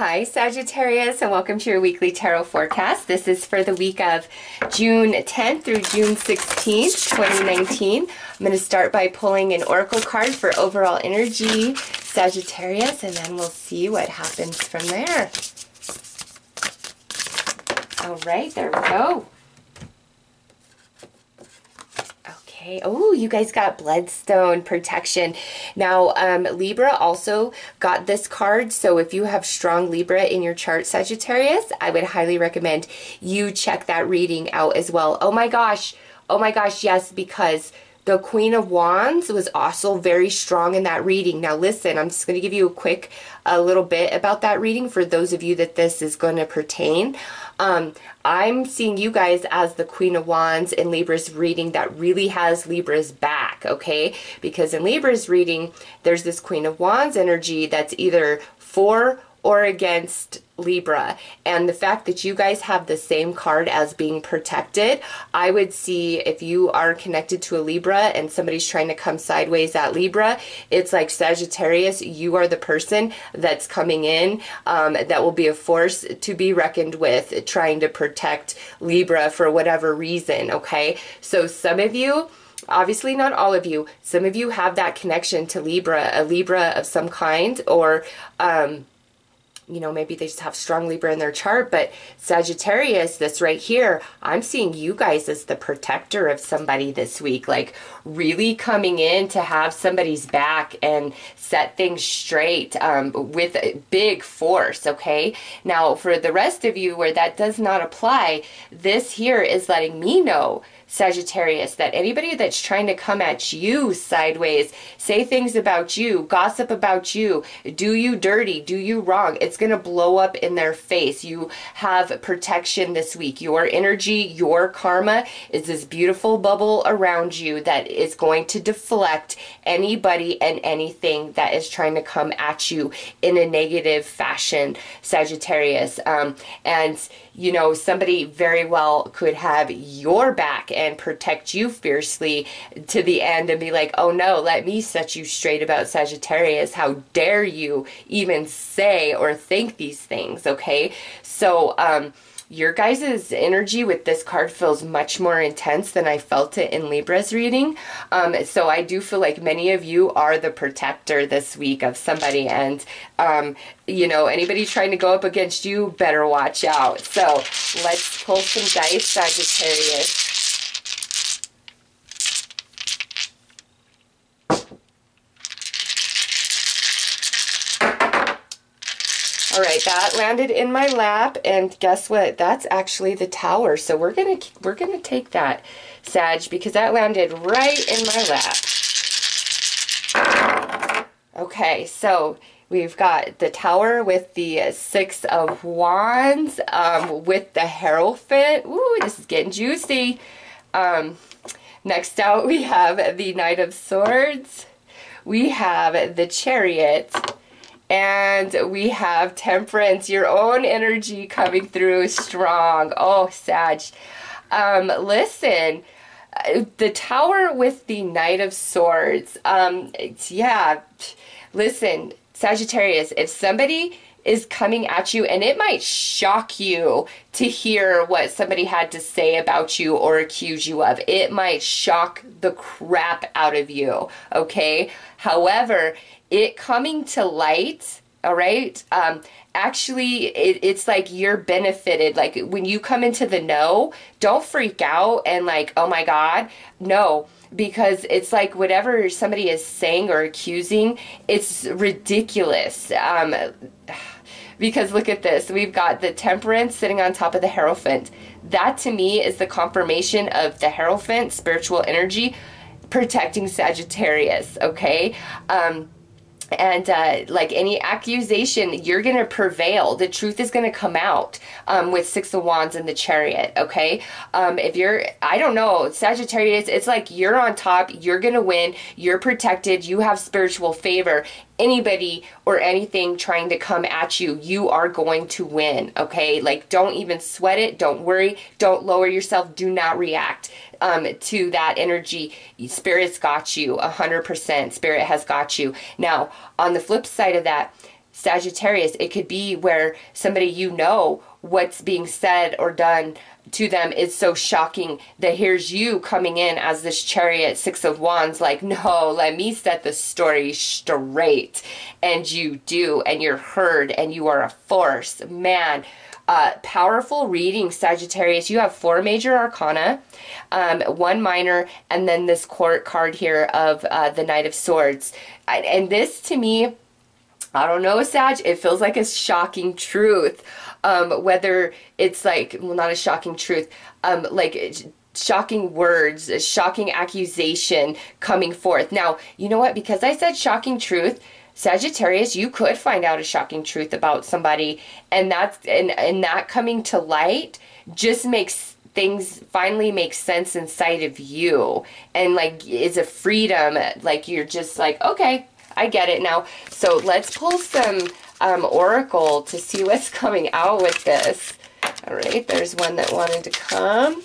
Hi, Sagittarius, and welcome to your weekly tarot forecast. This is for the week of June 10th through June 16th, 2019. I'm going to start by pulling an oracle card for overall energy, Sagittarius, and then we'll see what happens from there. All right, there we go. Okay. Oh, you guys got Bloodstone Protection. Now, um, Libra also got this card. So if you have strong Libra in your chart, Sagittarius, I would highly recommend you check that reading out as well. Oh my gosh. Oh my gosh, yes, because the Queen of Wands was also very strong in that reading. Now listen, I'm just going to give you a quick a little bit about that reading for those of you that this is going to pertain. Um, I'm seeing you guys as the Queen of Wands in Libra's reading that really has Libra's back, okay? Because in Libra's reading, there's this Queen of Wands energy that's either for or against Libra. And the fact that you guys have the same card as being protected, I would see if you are connected to a Libra and somebody's trying to come sideways at Libra, it's like Sagittarius, you are the person that's coming in um, that will be a force to be reckoned with trying to protect Libra for whatever reason, okay? So some of you, obviously not all of you, some of you have that connection to Libra, a Libra of some kind, or um, you know, maybe they just have strong Libra in their chart, but Sagittarius, this right here, I'm seeing you guys as the protector of somebody this week, like really coming in to have somebody's back and set things straight um, with big force, okay? Now, for the rest of you where that does not apply, this here is letting me know Sagittarius, that anybody that's trying to come at you sideways, say things about you, gossip about you, do you dirty, do you wrong, it's going to blow up in their face. You have protection this week. Your energy, your karma is this beautiful bubble around you that is going to deflect anybody and anything that is trying to come at you in a negative fashion, Sagittarius. Um, and you know, somebody very well could have your back and protect you fiercely to the end and be like, oh no, let me set you straight about Sagittarius. How dare you even say or think these things, okay? So, um, your guys' energy with this card feels much more intense than I felt it in Libra's reading. Um, so I do feel like many of you are the protector this week of somebody. And, um, you know, anybody trying to go up against you better watch out. So let's pull some dice, Sagittarius. All right, that landed in my lap, and guess what? That's actually the tower. So we're gonna we're gonna take that, Sag, because that landed right in my lap. Okay, so we've got the tower with the six of wands, um, with the hierophant. Ooh, this is getting juicy. Um, next out, we have the knight of swords. We have the chariot and we have temperance, your own energy coming through strong. Oh, Sag. Um, listen, the tower with the Knight of Swords. Um, yeah, listen, Sagittarius, if somebody is coming at you and it might shock you to hear what somebody had to say about you or accuse you of. It might shock the crap out of you, okay? However, it coming to light all right um actually it, it's like you're benefited like when you come into the know don't freak out and like oh my god no because it's like whatever somebody is saying or accusing it's ridiculous. Um because look at this. We've got the temperance sitting on top of the hierophant. That to me is the confirmation of the hierophant spiritual energy protecting sagittarius okay? Um and uh, like any accusation you're gonna prevail. The truth is gonna come out um, with six of wands and the chariot okay? Um, if you're i don't know sagittarius it's like you're on top you're gonna win you're protected you have spiritual favor anybody or anything trying to come at you, you are going to win, okay? Like, don't even sweat it. Don't worry. Don't lower yourself. Do not react um, to that energy. Spirit's got you 100%. Spirit has got you. Now, on the flip side of that, Sagittarius, it could be where somebody you know what's being said or done to them is so shocking that here's you coming in as this chariot six of wands like no let me set the story straight. And you do and you're heard and you are a force. Man uh, powerful reading sagittarius. You have four major arcana um, one minor and then this court card here of uh, the knight of swords. And this to me I don't know, Sag. It feels like a shocking truth um, whether it's like, well, not a shocking truth, um, like shocking words, a shocking accusation coming forth. Now, you know what? Because I said shocking truth, Sagittarius, you could find out a shocking truth about somebody, and that's and and that coming to light just makes things finally make sense inside of you and like is a freedom like you're just like okay i get it now so let's pull some um, Oracle to see what's coming out with this. All right, there's one that wanted to come.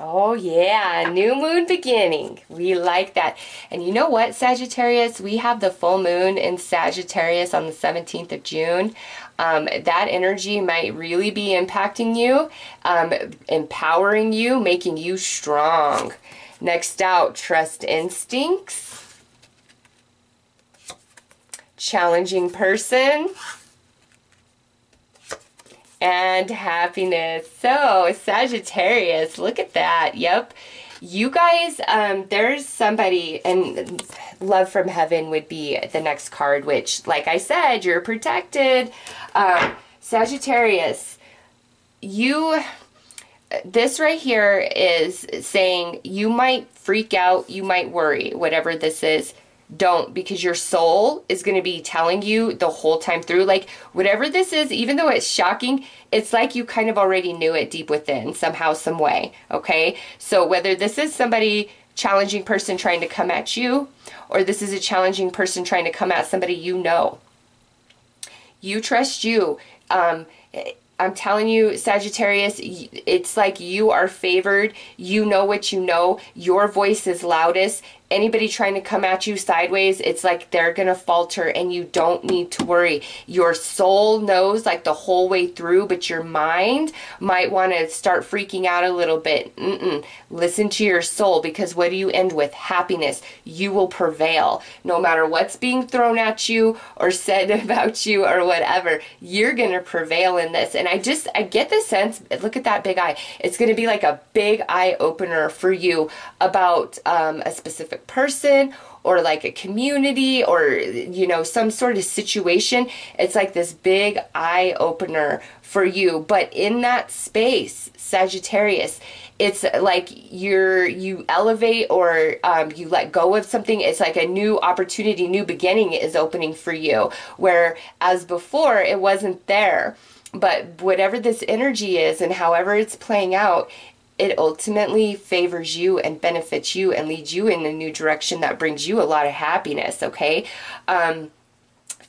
Oh yeah, new moon beginning. We like that. And you know what, Sagittarius? We have the full moon in Sagittarius on the 17th of June. Um, that energy might really be impacting you, um, empowering you, making you strong. Next out, trust instincts. Challenging person and happiness. So, Sagittarius, look at that. Yep. You guys, um, there's somebody, and Love from Heaven would be the next card, which, like I said, you're protected. Um, Sagittarius, you, this right here is saying you might freak out, you might worry, whatever this is don't because your soul is going to be telling you the whole time through. Like whatever this is even though it's shocking it's like you kind of already knew it deep within somehow some way okay? So whether this is somebody challenging person trying to come at you or this is a challenging person trying to come at somebody you know. You trust you. Um, I'm telling you, Sagittarius, it's like you are favored. You know what you know. Your voice is loudest anybody trying to come at you sideways, it's like they're going to falter and you don't need to worry. Your soul knows like the whole way through, but your mind might want to start freaking out a little bit. Mm -mm. Listen to your soul because what do you end with? Happiness. You will prevail. No matter what's being thrown at you or said about you or whatever, you're going to prevail in this. And I just, I get the sense, look at that big eye. It's going to be like a big eye opener for you about um, a specific specific person or like a community or you know some sort of situation it's like this big eye opener for you. But in that space sagittarius it's like you're you elevate or um, you let go of something. It's like a new opportunity new beginning is opening for you. Where as before it wasn't there. But whatever this energy is and however it's playing out it ultimately favors you and benefits you and leads you in a new direction that brings you a lot of happiness, okay? Um,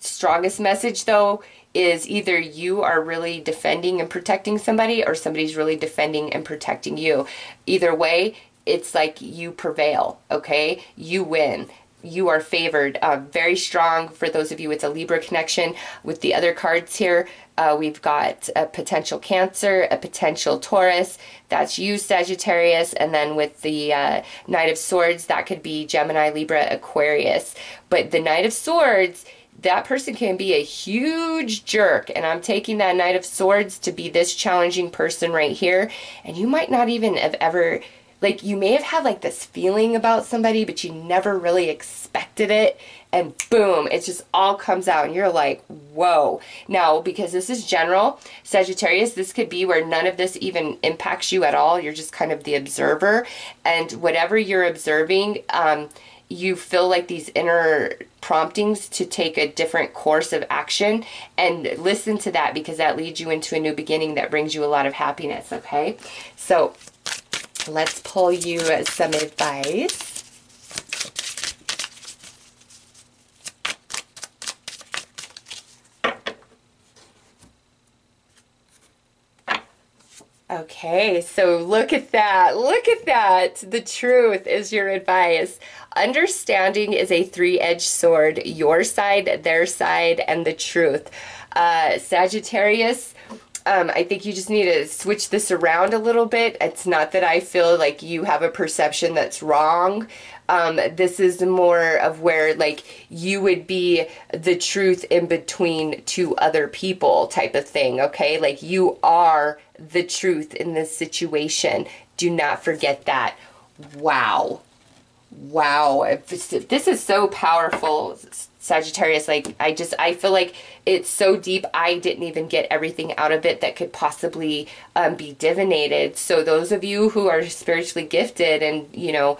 strongest message though is either you are really defending and protecting somebody or somebody's really defending and protecting you. Either way, it's like you prevail, okay? You win you are favored. Uh, very strong for those of you. It's a Libra connection. With the other cards here, uh, we've got a potential Cancer, a potential Taurus. That's you, Sagittarius. And then with the uh, Knight of Swords, that could be Gemini, Libra, Aquarius. But the Knight of Swords, that person can be a huge jerk. And I'm taking that Knight of Swords to be this challenging person right here. And you might not even have ever like you may have had like this feeling about somebody but you never really expected it and boom it just all comes out and you're like whoa. Now because this is general sagittarius this could be where none of this even impacts you at all. You're just kind of the observer and whatever you're observing um, you feel like these inner promptings to take a different course of action and listen to that because that leads you into a new beginning that brings you a lot of happiness okay? So let's pull you some advice. Okay, so look at that. Look at that. The truth is your advice. Understanding is a three edged sword your side, their side, and the truth. Uh, Sagittarius, um, I think you just need to switch this around a little bit. It's not that I feel like you have a perception that's wrong. Um, this is more of where like you would be the truth in between two other people type of thing. Okay, like you are the truth in this situation. Do not forget that. Wow. Wow. This is so powerful, Sagittarius. Like, I just, I feel like it's so deep. I didn't even get everything out of it that could possibly um, be divinated. So, those of you who are spiritually gifted and, you know,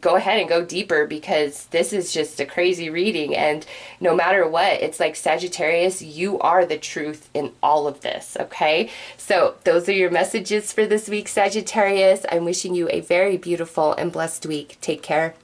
go ahead and go deeper because this is just a crazy reading. And no matter what, it's like Sagittarius, you are the truth in all of this, okay? So, those are your messages for this week, Sagittarius. I'm wishing you a very beautiful and blessed week. Take care.